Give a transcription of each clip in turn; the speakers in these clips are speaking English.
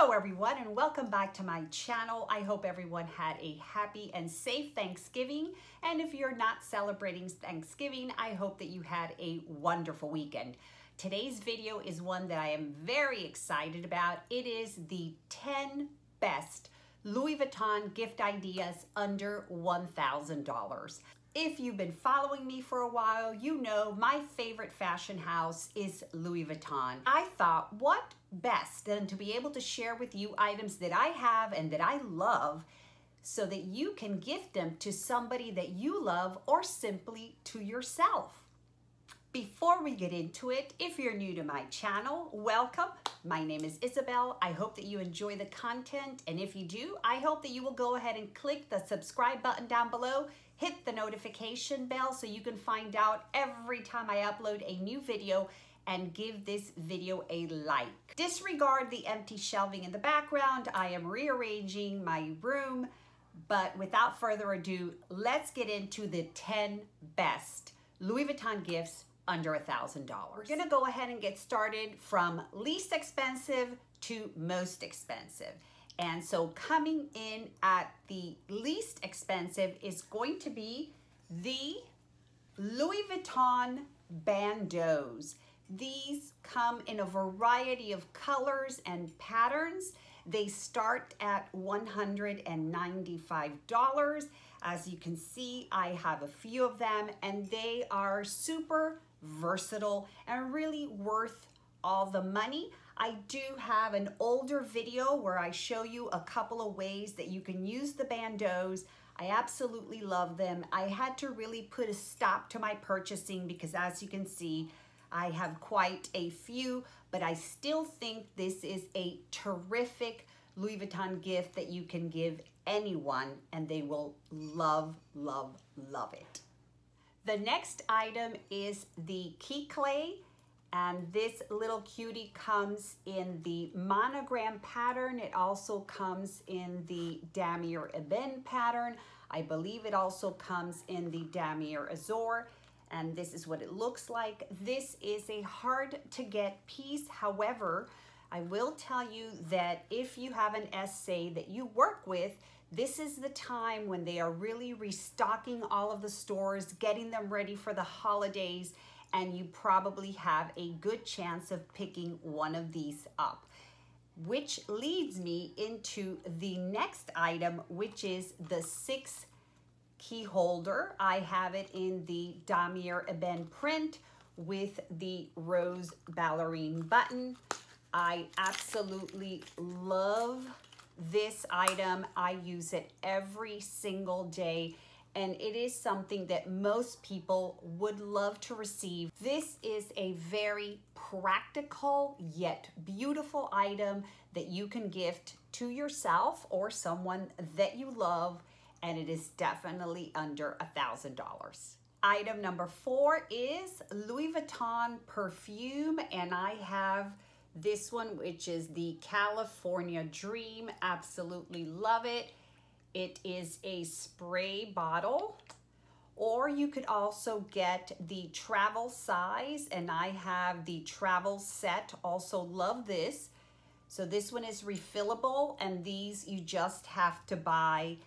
Hello everyone and welcome back to my channel. I hope everyone had a happy and safe Thanksgiving. And if you're not celebrating Thanksgiving, I hope that you had a wonderful weekend. Today's video is one that I am very excited about. It is the 10 best Louis Vuitton gift ideas under $1,000. If you've been following me for a while, you know my favorite fashion house is Louis Vuitton. I thought, what best than to be able to share with you items that I have and that I love so that you can gift them to somebody that you love or simply to yourself. Before we get into it, if you're new to my channel, welcome. My name is Isabel. I hope that you enjoy the content. And if you do, I hope that you will go ahead and click the subscribe button down below, hit the notification bell so you can find out every time I upload a new video and give this video a like. Disregard the empty shelving in the background. I am rearranging my room, but without further ado, let's get into the 10 best Louis Vuitton gifts under a $1,000. We're gonna go ahead and get started from least expensive to most expensive. And so coming in at the least expensive is going to be the Louis Vuitton bandeaus. These come in a variety of colors and patterns. They start at $195. As you can see, I have a few of them and they are super versatile and really worth all the money. I do have an older video where I show you a couple of ways that you can use the bandeaus. I absolutely love them. I had to really put a stop to my purchasing because as you can see, I have quite a few, but I still think this is a terrific Louis Vuitton gift that you can give anyone and they will love, love, love it. The next item is the Kikle and this little cutie comes in the monogram pattern. It also comes in the Damier Ebene pattern. I believe it also comes in the Damier Azur and this is what it looks like. This is a hard to get piece. However, I will tell you that if you have an SA that you work with, this is the time when they are really restocking all of the stores, getting them ready for the holidays, and you probably have a good chance of picking one of these up. Which leads me into the next item, which is the six key holder. I have it in the Damier Ebene print with the rose ballerine button. I absolutely love this item. I use it every single day and it is something that most people would love to receive. This is a very practical yet beautiful item that you can gift to yourself or someone that you love and it is definitely under a thousand dollars. Item number four is Louis Vuitton perfume and I have this one which is the California Dream. Absolutely love it. It is a spray bottle or you could also get the travel size and I have the travel set. Also love this. So this one is refillable and these you just have to buy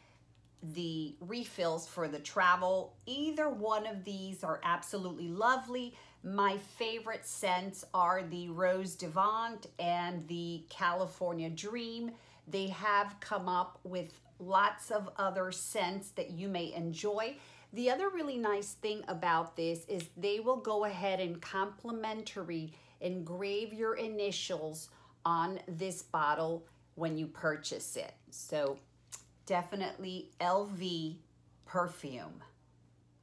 the refills for the travel. Either one of these are absolutely lovely. My favorite scents are the Rose des Vents and the California Dream. They have come up with lots of other scents that you may enjoy. The other really nice thing about this is they will go ahead and complimentary engrave your initials on this bottle when you purchase it. So definitely LV perfume.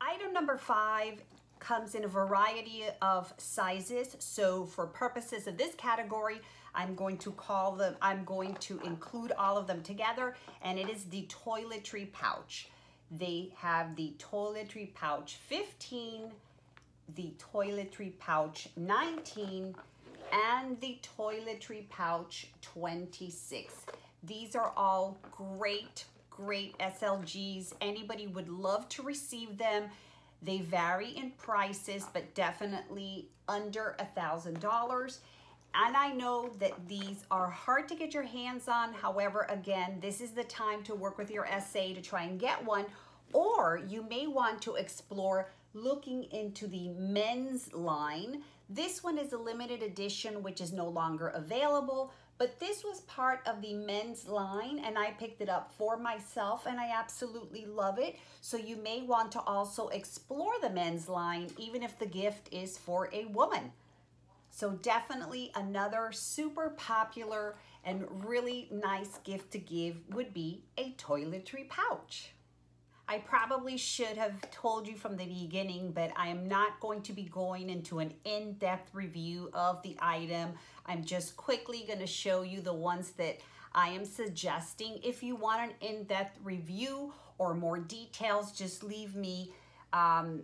Item number five comes in a variety of sizes. So for purposes of this category, I'm going to call them, I'm going to include all of them together and it is the toiletry pouch. They have the toiletry pouch 15, the toiletry pouch 19, and the toiletry pouch 26. These are all great, great SLGs. Anybody would love to receive them. They vary in prices, but definitely under a $1,000. And I know that these are hard to get your hands on. However, again, this is the time to work with your SA to try and get one. Or you may want to explore looking into the men's line. This one is a limited edition, which is no longer available, but this was part of the men's line and I picked it up for myself and I absolutely love it. So you may want to also explore the men's line, even if the gift is for a woman. So definitely another super popular and really nice gift to give would be a toiletry pouch. I probably should have told you from the beginning, but I am not going to be going into an in-depth review of the item. I'm just quickly going to show you the ones that I am suggesting. If you want an in-depth review or more details, just leave me, um,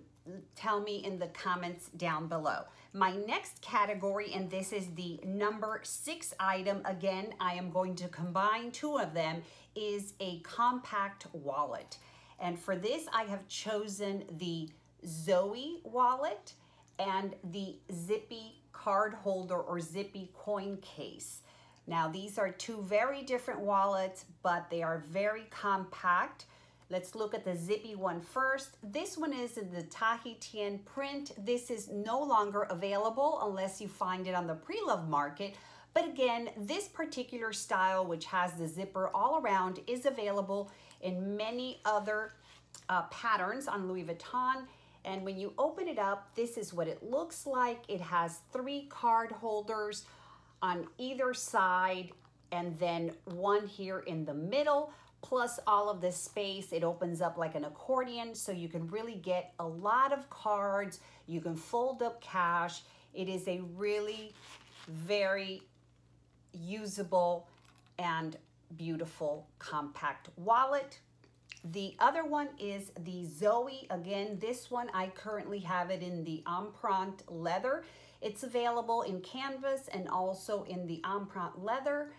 tell me in the comments down below. My next category, and this is the number six item, again, I am going to combine two of them, is a compact wallet. And for this, I have chosen the Zoe wallet and the Zippy card holder or Zippy coin case. Now, these are two very different wallets, but they are very compact. Let's look at the Zippy one first. This one is in the Tahitian print. This is no longer available unless you find it on the pre-love market. But again, this particular style, which has the zipper all around, is available in many other uh, patterns on Louis Vuitton. And when you open it up, this is what it looks like. It has three card holders on either side and then one here in the middle, plus all of this space. It opens up like an accordion, so you can really get a lot of cards. You can fold up cash. It is a really very usable and beautiful compact wallet. The other one is the Zoe. Again, this one, I currently have it in the Empreinte leather. It's available in canvas and also in the Empreinte leather.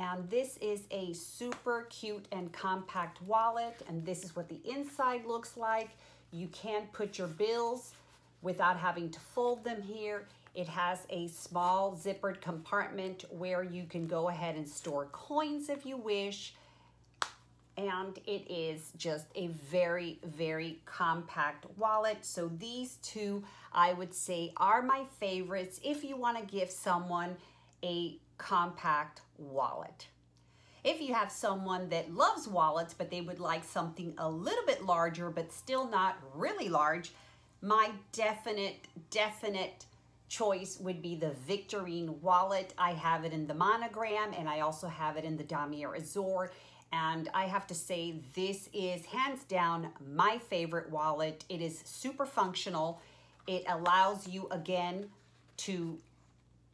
And this is a super cute and compact wallet. And this is what the inside looks like. You can put your bills without having to fold them here. It has a small zippered compartment where you can go ahead and store coins if you wish. And it is just a very, very compact wallet. So these two, I would say, are my favorites if you want to give someone a compact wallet. If you have someone that loves wallets, but they would like something a little bit larger, but still not really large, my definite, definite choice would be the Victorine wallet. I have it in the monogram and I also have it in the Damier Azur. And I have to say, this is hands down my favorite wallet. It is super functional. It allows you, again, to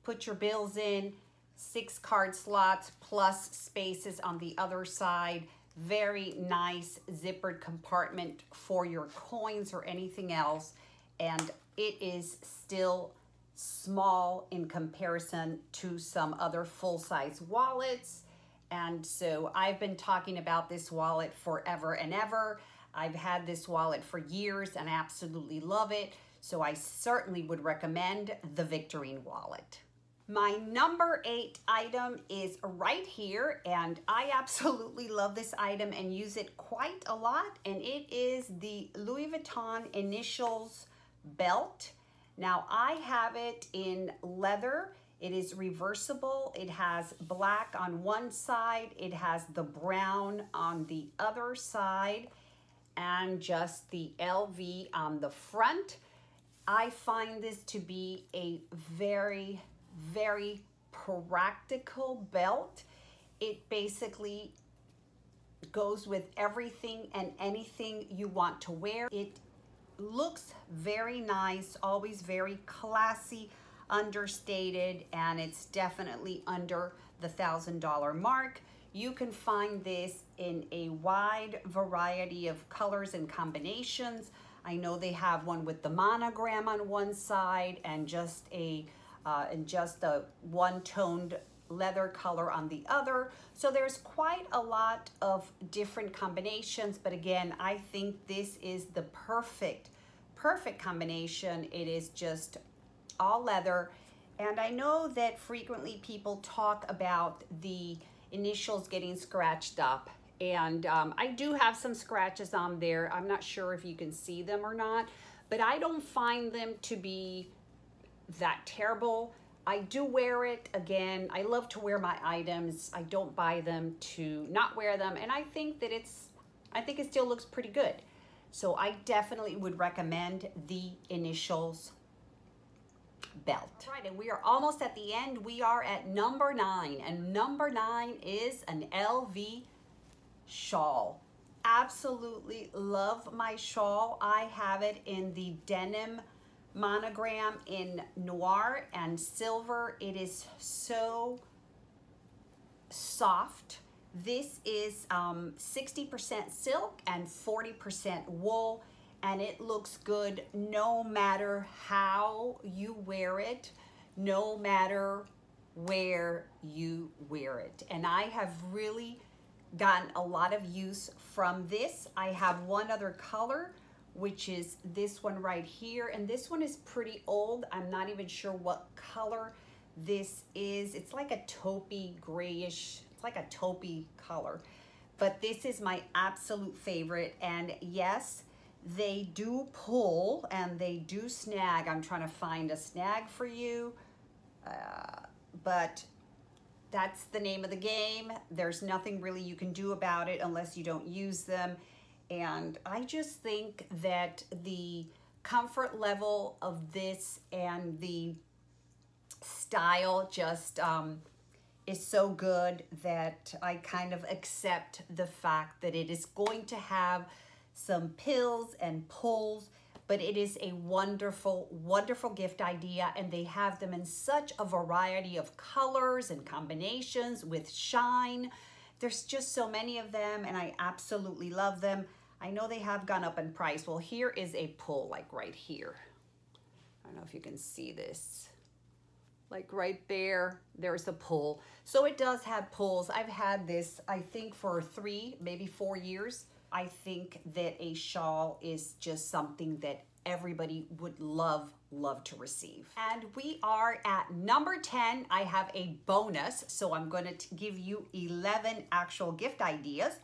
put your bills in, six card slots plus spaces on the other side. Very nice zippered compartment for your coins or anything else. And it is still small in comparison to some other full-size wallets. And so I've been talking about this wallet forever and ever. I've had this wallet for years and absolutely love it. So I certainly would recommend the Victorine wallet. My number eight item is right here and I absolutely love this item and use it quite a lot and it is the Louis Vuitton Initials belt. Now I have it in leather. It is reversible. It has black on one side. It has the brown on the other side and just the LV on the front. I find this to be a very, very practical belt. It basically goes with everything and anything you want to wear. It looks very nice, always very classy, understated, and it's definitely under the $1,000 mark. You can find this in a wide variety of colors and combinations. I know they have one with the monogram on one side and just a uh, and just a one-toned leather color on the other. So there's quite a lot of different combinations, but again, I think this is the perfect, perfect combination. It is just all leather, And I know that frequently people talk about the initials getting scratched up. And um, I do have some scratches on there. I'm not sure if you can see them or not, but I don't find them to be that terrible. I do wear it again. I love to wear my items. I don't buy them to not wear them. And I think that it's, I think it still looks pretty good. So I definitely would recommend the initials belt. All right, and we are almost at the end. We are at number nine, and number nine is an LV shawl. Absolutely love my shawl. I have it in the denim monogram in noir and silver. It is so soft. This is 60% um, silk and 40% wool and it looks good no matter how you wear it, no matter where you wear it. And I have really gotten a lot of use from this. I have one other color, which is this one right here. And this one is pretty old. I'm not even sure what color this is. It's like a taupey grayish, it's like a taupey color. But this is my absolute favorite. And yes, they do pull and they do snag. I'm trying to find a snag for you, uh, but that's the name of the game. There's nothing really you can do about it unless you don't use them. And I just think that the comfort level of this and the style just um, is so good that I kind of accept the fact that it is going to have some pills and pulls, but it is a wonderful, wonderful gift idea. And they have them in such a variety of colors and combinations with shine. There's just so many of them and I absolutely love them. I know they have gone up in price. Well, here is a pull like right here. I don't know if you can see this. Like right there, there's a pull. So it does have pulls. I've had this, I think for three, maybe four years. I think that a shawl is just something that everybody would love, love to receive. And we are at number 10. I have a bonus, so I'm gonna give you 11 actual gift ideas.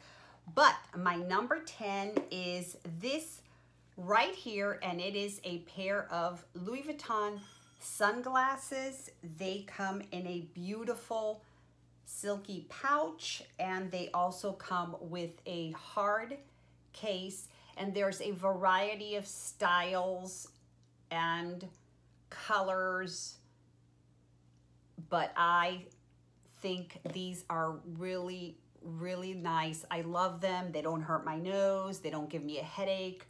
But my number 10 is this right here, and it is a pair of Louis Vuitton sunglasses. They come in a beautiful silky pouch and they also come with a hard case and there's a variety of styles and colors but I think these are really really nice I love them they don't hurt my nose they don't give me a headache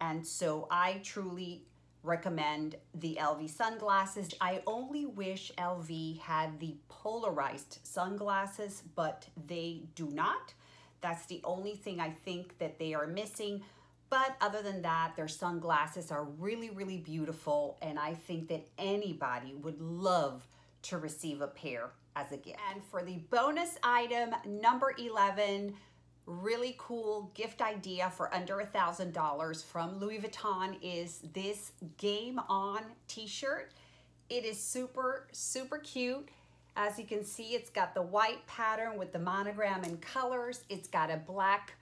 and so I truly recommend the LV sunglasses. I only wish LV had the polarized sunglasses, but they do not. That's the only thing I think that they are missing. But other than that, their sunglasses are really, really beautiful. And I think that anybody would love to receive a pair as a gift. And for the bonus item, number 11, really cool gift idea for under a thousand dollars from Louis Vuitton is this Game On t-shirt. It is super, super cute. As you can see, it's got the white pattern with the monogram and colors. It's got a black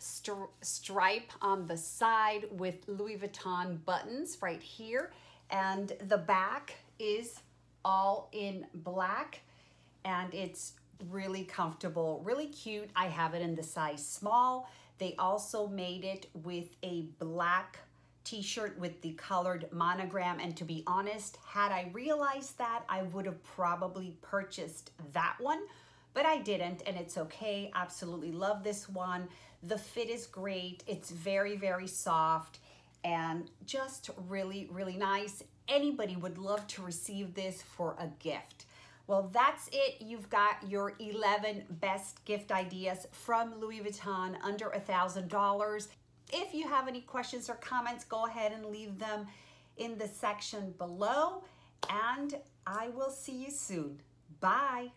stri stripe on the side with Louis Vuitton buttons right here. And the back is all in black and it's really comfortable, really cute. I have it in the size small. They also made it with a black t-shirt with the colored monogram and to be honest had I realized that I would have probably purchased that one but I didn't and it's okay absolutely love this one the fit is great it's very very soft and just really really nice anybody would love to receive this for a gift well, that's it. You've got your 11 best gift ideas from Louis Vuitton under a $1,000. If you have any questions or comments, go ahead and leave them in the section below. And I will see you soon. Bye.